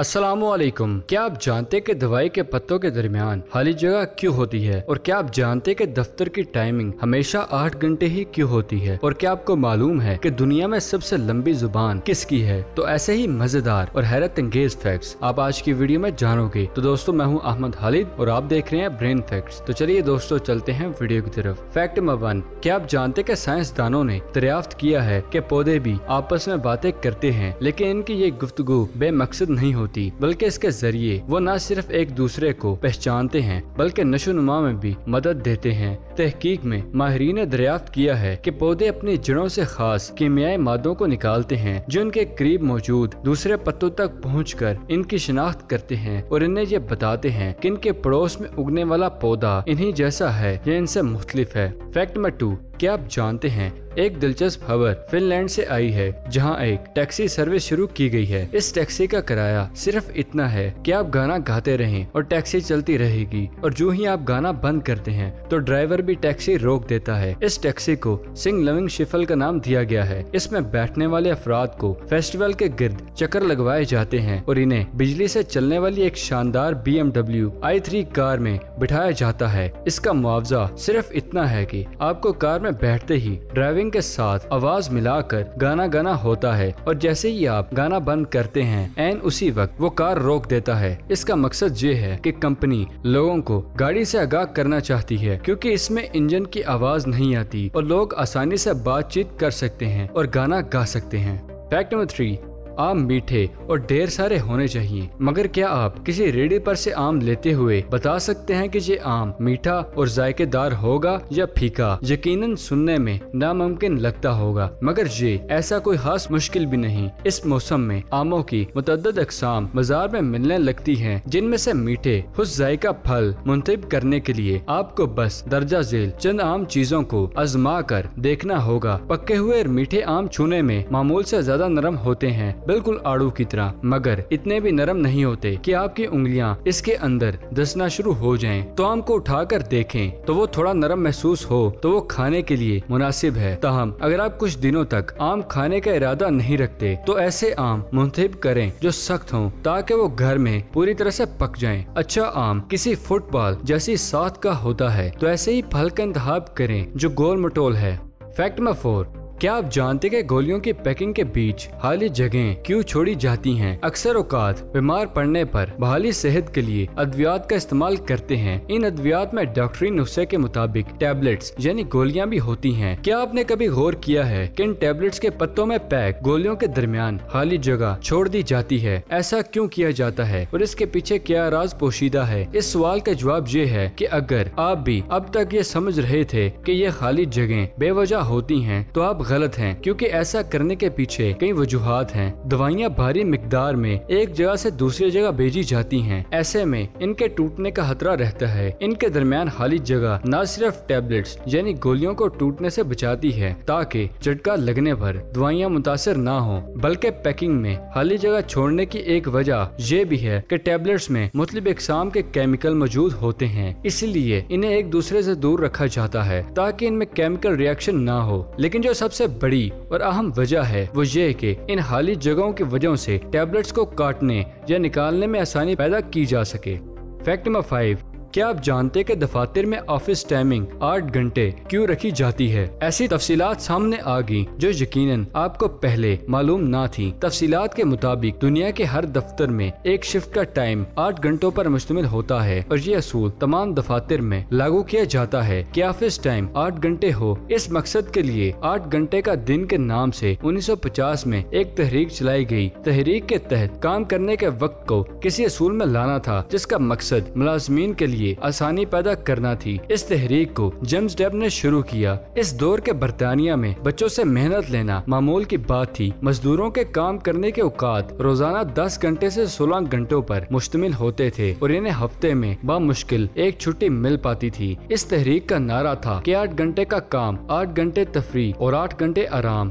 असलकुम क्या आप जानते हैं कि दवाई के पत्तों के दरमियान खाली जगह क्यों होती है? और क्या आप जानते हैं कि दफ्तर की टाइमिंग हमेशा आठ घंटे ही क्यों होती है? और क्या आपको मालूम है कि दुनिया में सबसे लंबी ज़ुबान किसकी है? तो ऐसे ही मज़ेदार और हैरत अंगेज फैक्ट्स आप आज की वीडियो में जानोगे। तो दोस्तों, मैं हूँ अहमद खालिद और आप देख रहे हैं ब्रेन फैक्ट तो चलिए दोस्तों, चलते हैं वीडियो की तरफ़। फैक्ट नंबर वन क्या आप जानते कि साइंसदानों ने दरियाफ्त किया है कि पौधे भी आपस में बातें करते हैं, लेकिन इनकी ये गुफ्तगु बेमकसद नहीं होती? होती, बल्कि इसके ज़रिए वो न सिर्फ़ एक दूसरे को पहचानते हैं, बल्कि नशो नुमा में भी मदद देते हैं। तहकीक में माहरीन ने दरियाफ्त किया है कि पौधे अपनी जड़ों से खास कीमियाई मादों को निकालते हैं, जो इनके करीब मौजूद दूसरे पत्तों तक पहुँच कर इनकी शिनाख्त करते हैं और इन्हें ये बताते हैं कि इनके पड़ोस में उगने वाला पौधा इन्हीं जैसा है या इनसे मुख्तलिफ़ है। फैक्ट नंबर टू क्या आप जानते हैं, एक दिलचस्प खबर फिनलैंड से आई है, जहाँ एक टैक्सी सर्विस शुरू की गई है। इस टैक्सी का किराया सिर्फ़ इतना है कि आप गाना गाते रहें और टैक्सी चलती रहेगी, और जो ही आप गाना बंद करते हैं तो ड्राइवर भी टैक्सी रोक देता है। इस टैक्सी को सिंग लविंग शिफल का नाम दिया गया है। इसमें बैठने वाले अफराद को फेस्टिवल के गिर्द चक्कर लगवाए जाते हैं, और इन्हें बिजली से चलने वाली एक शानदार BMW i three car में बिठाया जाता है। इसका मुआवजा सिर्फ़ इतना है की आपको कार में बैठते ही ड्राइविंग के साथ आवाज़ मिलाकर गाना गाना होता है और जैसे ही आप गाना बंद करते हैं एन उसी वक्त वो कार रोक देता है। इसका मकसद ये है कि कंपनी लोगों को गाड़ी से आगाह करना चाहती है, क्योंकि इसमें इंजन की आवाज़ नहीं आती और लोग आसानी से बातचीत कर सकते हैं और गाना गा सकते हैं। फैक्ट नंबर थ्री आम मीठे और ढेर सारे होने चाहिए। मगर क्या आप किसी रेडी पर से आम लेते हुए बता सकते हैं कि ये आम मीठा और जायकेदार होगा या फीका? यकीनन सुनने में नामुमकिन लगता होगा। मगर ये ऐसा कोई खास मुश्किल भी नहीं। इस मौसम में आमों की मुतद अकसाम बाज़ार में मिलने लगती है, जिनमें से मीठे, खुश जायका फल मुंतब करने के लिए आपको बस दर्जा झेल चंद आम चीज़ों को आजमा कर देखना होगा। पक्के हुए मीठे आम छूने में मामूल से ज़्यादा नरम होते हैं। बिल्कुल आड़ू की तरह, मगर इतने भी नरम नहीं होते कि आपकी उंगलियाँ इसके अंदर दसना शुरू हो जाएँ। तो आम को उठाकर देखें तो वो थोड़ा नरम महसूस हो तो वो खाने के लिए मुनासिब है तहम, अगर आप कुछ दिनों तक आम खाने का इरादा नहीं रखते तो ऐसे आम मुंतब करें जो सख्त हों, ताकि वो घर में पूरी तरह से पक जाएँ। अच्छा आम किसी फुटबॉल जैसी साथ का होता है तो ऐसे ही फल का इंतज़ाम करें जो गोल मटोल है फैक्ट नंबर फोर क्या आप जानते हैं गोलियों की पैकिंग के बीच खाली जगह क्यों छोड़ी जाती हैं? अक्सर औकात बीमार पड़ने पर बहाली सेहत के लिए अद्वियात का इस्तेमाल करते हैं इन अद्वियात में डॉक्टरी नुस्खे के मुताबिक टेबलेट्स, यानी गोलियाँ भी होती हैं। क्या आपने कभी गौर किया है कि इन टेबलेट्स के पत्तों में पैक गोलियों के दरमियान खाली जगह छोड़ दी जाती है ऐसा क्यों किया जाता है और इसके पीछे क्या राज पोशीदा है इस सवाल का जवाब ये है की अगर आप भी अब तक ये समझ रहे थे की ये खाली जगह बेवजह होती है तो आप गलत हैं, क्योंकि ऐसा करने के पीछे कई वजूहत हैं। दवाइयाँ भारी मकदार में एक जगह से दूसरी जगह भेजी जाती हैं। ऐसे में इनके टूटने का खतरा रहता है। इनके दरमियान खाली जगह न सिर्फ़ टेबलेट्स, यानी गोलियों को टूटने से बचाती है, ताकि झटका लगने पर दवाइयाँ मुतासर न हो, बल्कि पैकिंग में खाली जगह छोड़ने की एक वजह ये भी है कि टेबलेट्स में मुख्तलिफ़ इकसाम के केमिकल मौजूद होते हैं। इसलिए इन्हें एक दूसरे से दूर रखा जाता है, ताकि इनमें केमिकल रिएक्शन ना हो। लेकिन जो सबसे सबसे बड़ी और अहम वजह है वो ये कि इन हाली जगहों की वजह से टैबलेट्स को काटने या निकालने में आसानी पैदा की जा सके। फैक्ट नंबर फाइव क्या आप जानते कि दफातर में ऑफ़िस टाइमिंग आठ घंटे क्यों रखी जाती है? ऐसी तफसीलात सामने आ गई जो यकीनन आपको पहले मालूम ना थी। तफसीलात के मुताबिक दुनिया के हर दफ्तर में एक शिफ्ट का टाइम आठ घंटों पर मुश्तमिल होता है और ये असूल तमाम दफातर में लागू किया जाता है कि ऑफ़िस टाइम आठ घंटे हो। इस मकसद के लिए आठ घंटे का दिन के नाम से 1950 में एक तहरीक चलाई गई। तहरीक के तहत काम करने के वक्त को किसी असूल में लाना था, जिसका मकसद मुलाजमीन के लिए लिए आसानी पैदा करना थी। इस तहरीक को जेम्स डेब ने शुरू किया। इस दौर के बरतानिया में बच्चों से मेहनत लेना मामूल की बात थी। मजदूरों के काम करने के औकात रोज़ाना दस घंटे से सोलह घंटों पर मुश्तमिल होते थे और इन्हें हफ़्ते में बामुश्किल एक छुट्टी मिल पाती थी। इस तहरीक का नारा था कि आठ घंटे का काम, आठ घंटे तफरी और आठ घंटे आराम।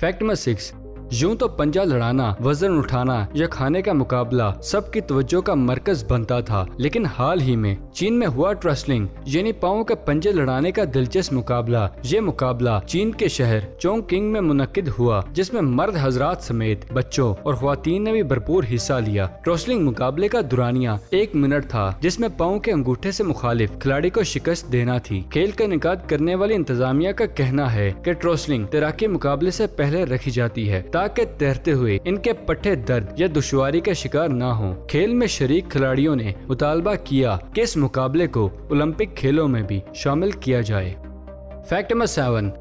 फैक्ट नंबर सिक्स यूँ तो पंजा लड़ाना, वज़न उठाना या खाने का मुकाबला सबकी तवज्जो का मरकज बनता था। लेकिन हाल ही में चीन में हुआ ट्रसलिंग, यानी पाओ के पंजे लड़ाने का दिलचस्प मुकाबला। ये मुकाबला चीन के शहर चोंग किंग में मुनद हुआ, जिसमें मर्द हजरात समेत बच्चों और खुवान ने भी भरपूर हिस्सा लिया। ट्रसलिंग मुकाबले का दुरानिया एक मिनट था, जिसमें पाओ के अंगूठे ऐसी मुखालिफ खिलाड़ी को शिकस्त देना थी। खेल का निकाह करने वाली इंतजामिया का कहना है की ट्रोसलिंग तैराकी मुकाबले ऐसी पहले रखी जाती है ताकि तैरते हुए इनके पट्टे दर्द या दुश्वारी का शिकार न हो। खेल में शरीक खिलाड़ियों ने मुतालबा किया कि इस मुकाबले को ओलंपिक खेलों में भी शामिल किया जाए। फैक्ट नंबर सेवन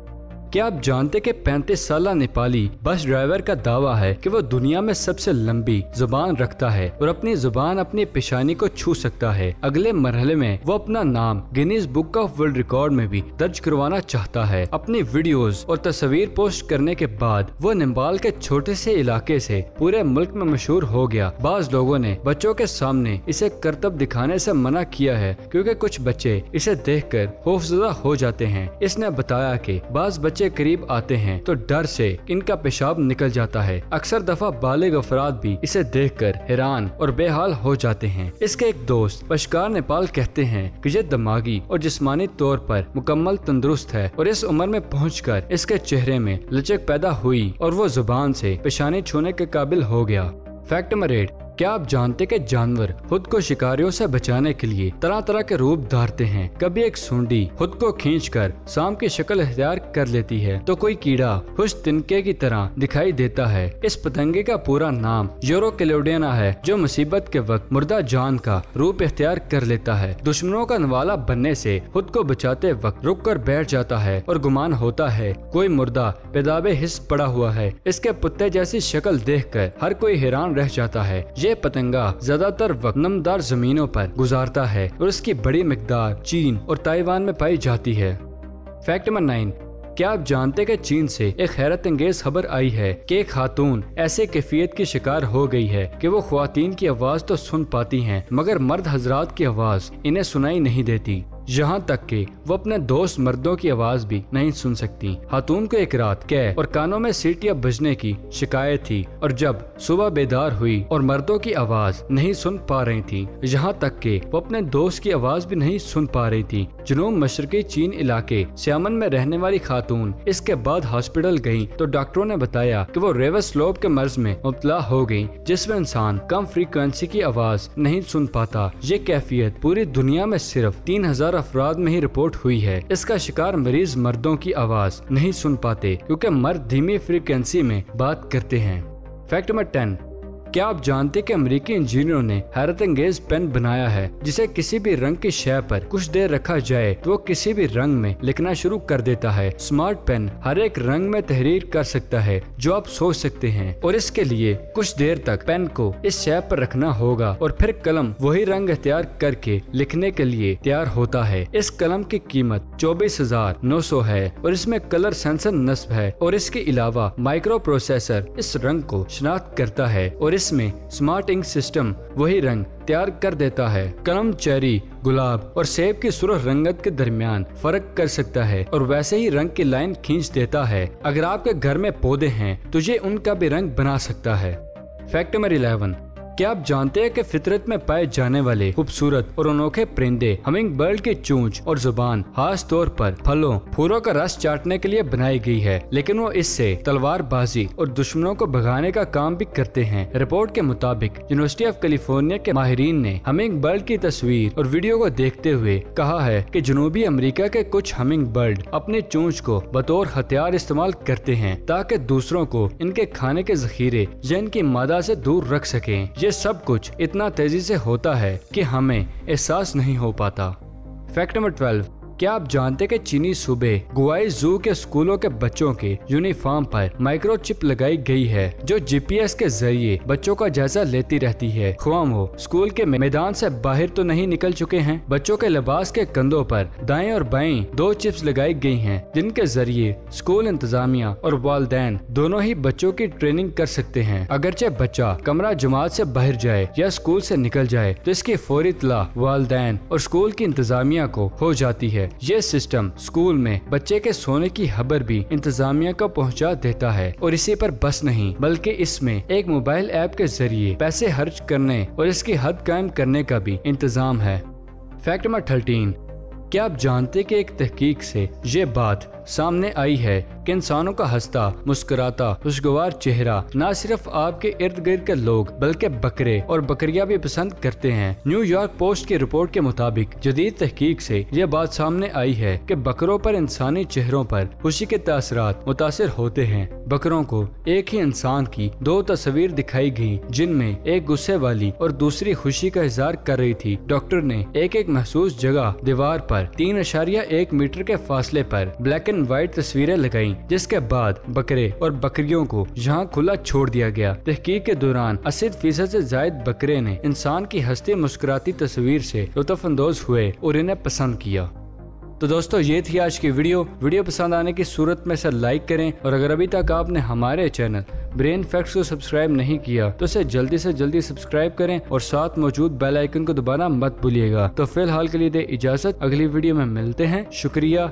क्या आप जानते कि 35 साल नेपाली बस ड्राइवर का दावा है कि वो दुनिया में सबसे लंबी ज़ुबान रखता है और अपनी ज़ुबान अपनी पेशानी को छू सकता है। अगले मरहले में वो अपना नाम Guinness book of world record में भी दर्ज करवाना चाहता है। अपनी वीडियोस और तस्वीर पोस्ट करने के बाद वो नेपाल के छोटे से इलाके से पूरे मुल्क में मशहूर हो गया। बाज लोगों ने बच्चों के सामने इसे करतब दिखाने से मना किया है, क्योंकि कुछ बच्चे इसे देखकर खौफजदा हो जाते हैं। इसने बताया कि बाज बच्चे बच्चे करीब आते हैं तो डर से इनका पेशाब निकल जाता है। अक्सर दफ़ा बालिग अफराद भी इसे देखकर हैरान और बेहाल हो जाते हैं। इसके एक दोस्त पशकार नेपाल कहते हैं कि ये दिमागी और जिस्मानी तौर पर मुकम्मल तंदुरुस्त है और इस उम्र में पहुंचकर इसके चेहरे में लचक पैदा हुई और वो ज़ुबान से पेशानी छूने के काबिल हो गया। फैक्ट नंबर एट क्या आप जानते कि जानवर खुद को शिकारियों से बचाने के लिए तरह तरह के रूप धारते हैं? कभी एक सूंडी खुद को खींचकर शाम की शक्ल अख्तियार कर लेती है तो कोई कीड़ा खुश तिनके की तरह दिखाई देता है। इस पतंगे का पूरा नाम यूरोकेलोडियना है, जो मुसीबत के वक्त मुर्दा जान का रूप अख्तियार कर लेता है। दुश्मनों का नवाला बनने से खुद को बचाते वक्त रुक कर बैठ जाता है और गुमान होता है, कोई मुर्दा पेदाबे हिस्स पड़ा हुआ है। इसके पुत्ते जैसी शक्ल देखकर हर कोई हैरान रह जाता है। ये ये पतंगा ज़्यादातर वक्त नमदार जमीनों पर गुजारता है और इसकी बड़ी मकदार चीन और ताइवान में पाई जाती है। फैक्ट नंबर नाइन, क्या आप जानते कि चीन से एक हैरत अंगेज खबर आई है कि एक खातून ऐसे कैफियत की शिकार हो गई है कि वो खुवान की आवाज़ तो सुन पाती हैं, मगर मर्द हजरात की आवाज़ इन्हें सुनाई नहीं देती। यहाँ तक कि वो अपने दोस्त मर्दों की आवाज़ भी नहीं सुन सकती। खातून को एक रात कै और कानों में सीटियाँ बजने की शिकायत थी और जब सुबह बेदार हुई और मर्दों की आवाज़ नहीं सुन पा रही थी यहाँ तक कि वो अपने दोस्त की आवाज़ भी नहीं सुन पा रही थी जुनूब मशरकी चीन इलाके श्यामन में रहने वाली खातून इसके बाद हॉस्पिटल गई तो डॉक्टरों ने बताया की वो रेवस लोब के मर्ज में मुबला हो गई जिसमें इंसान कम फ्रीक्वेंसी की आवाज़ नहीं सुन पाता। ये कैफियत पूरी दुनिया में सिर्फ़ तीन हज़ार अफराद में ही रिपोर्ट हुई है। इसका शिकार मरीज़ मर्दों की आवाज़ नहीं सुन पाते, क्योंकि मर्द धीमी फ्रीक्वेंसी में बात करते हैं। Fact number ten. क्या आप जानते कि अमेरिकी इंजीनियरों ने हैरत अंगेज पेन बनाया है, जिसे किसी भी रंग की शय पर कुछ देर रखा जाए तो वो किसी भी रंग में लिखना शुरू कर देता है। स्मार्ट पेन हर एक रंग में तहरीर कर सकता है, जो आप सोच सकते हैं। और इसके लिए कुछ देर तक पेन को इस शय पर रखना होगा, और फिर कलम वही रंग तैयार करके लिखने के लिए तैयार होता है। इस कलम की कीमत चौबीस हज़ार नौ सौ है, और इसमें कलर सेंसर नस्ब है, और इसके अलावा माइक्रो प्रोसेसर इस रंग को शनाख्त करता है, और इसमें स्मार्ट इंक सिस्टम वही रंग तैयार कर देता है। कलम, चेरी, गुलाब और सेब की सुरख रंगत के दरमियान फ़र्क कर सकता है और वैसे ही रंग की लाइन खींच देता है। अगर आपके घर में पौधे हैं तो ये उनका भी रंग बना सकता है। फैक्ट नंबर इलेवन क्या आप जानते हैं कि फितरत में पाए जाने वाले खूबसूरत और अनोखे परिंदे हमिंग बर्ड की चूंच और ज़ुबान, खास तौर पर फलों, फूलों का रस चाटने के लिए बनाई गई है, लेकिन वो इससे तलवार बाजी और दुश्मनों को भगाने का काम भी करते हैं। रिपोर्ट के मुताबिक, यूनिवर्सिटी ऑफ़ कैलिफ़ोर्निया के माहरीन ने हमिंग बर्ड की तस्वीर और वीडियो को देखते हुए कहा है की जनूबी अमरीका के कुछ हमिंग बर्ड अपने चूंच को बतौर हथियार इस्तेमाल करते हैं, ताकि दूसरों को इनके खाने के जखीरे या इनकी मादा से दूर रख सके। ये सब कुछ इतना तेज़ी से होता है कि हमें एहसास नहीं हो पाता। Fact number twelve. क्या आप जानते कि चीनी सूबे गुआई जू के स्कूलों के बच्चों के यूनिफॉर्म पर माइक्रोचिप लगाई गई है, जो जीपीएस के ज़रिए बच्चों का जायजा लेती रहती है? खुआम हो स्कूल के मैदान से बाहर तो नहीं निकल चुके हैं? बच्चों के लिबास के कंधों पर दाएँ और बाएँ दो चिप्स लगाई गई हैं, जिनके ज़रिए स्कूल इंतजामिया और वालदेन दोनों ही बच्चों की ट्रेनिंग कर सकते हैं। अगरचे बच्चा कमरा जमात से बाहर जाए या स्कूल से निकल जाए तो इसकी फौरी इतला वालदेन और स्कूल की इंतजामिया को हो जाती है। ये सिस्टम स्कूल में बच्चे के सोने की खबर भी इंतजामिया को पहुँचा देता है और इसी पर बस नहीं, बल्कि इसमें एक मोबाइल ऐप के ज़रिए पैसे खर्च करने और इसकी हद कायम करने का भी इंतज़ाम है। फैक्ट नंबर थर्टीन, क्या आप जानते कि एक तहकीक से ये बात सामने आई है कि इंसानों का हंसता, मुस्कुराता, खुशगवार चेहरा न सिर्फ़ आपके इर्द गिर्द के लोग, बल्कि बकरे और बकरिया भी पसंद करते हैं। न्यूयॉर्क पोस्ट की रिपोर्ट के मुताबिक, जदीद तहकीक से यह बात सामने आई है कि बकरों पर इंसानी चेहरों पर खुशी के तासरात मुतासर होते हैं। बकरों को एक ही इंसान की दो तस्वीर दिखाई गई, जिनमें एक गुस्से वाली और दूसरी खुशी का इजहार कर रही थी। डॉक्टर ने एक एक महसूस जगह, दीवार पर तीन अशारिया एक मीटर के फासले पर ब्लैक एंड व्हाइट तस्वीरें लगाई। जिसके बाद बकरे और बकरियों को यहाँ खुला छोड़ दिया गया। तहकीक के दौरान अस्सी फ़ीसद ऐसी जायद बकरे ने इंसान की हंसती मुस्कुराती तस्वीर से लुत्फानंदोज हुए और इन्हें पसंद किया। तो दोस्तों, ये थी आज की वीडियो। वीडियो पसंद आने की सूरत में इसे लाइक करें और अगर अभी तक आपने हमारे चैनल ब्रेन फैक्ट्स को सब्सक्राइब नहीं किया तो इसे जल्दी से जल्दी सब्सक्राइब करें और साथ मौजूद बेल आइकन को दबाना मत भूलिएगा। तो फ़िलहाल के लिए दे इजाज़त। अगली वीडियो में मिलते हैं। शुक्रिया।